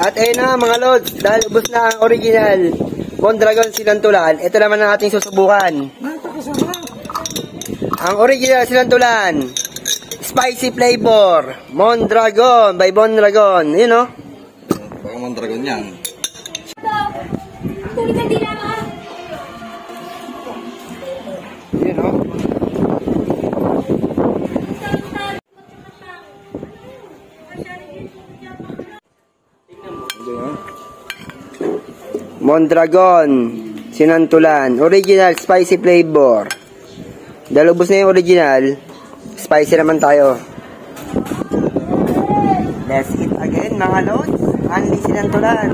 At ayun na mga lods, dahil ubos na ang original Mondragon Sinantulan, ito naman ang ating susubukan. Ang original Sinantulan, spicy flavor, Mondragon by Mondragon. Yun o. Baka mandragon yan. Tuloy ka din naman. Mondragon, Sinantulan, original spicy flavor. Dahil ubos na yung original, spicy naman tayo. Let's eat again mga lods. Only Sinantulan.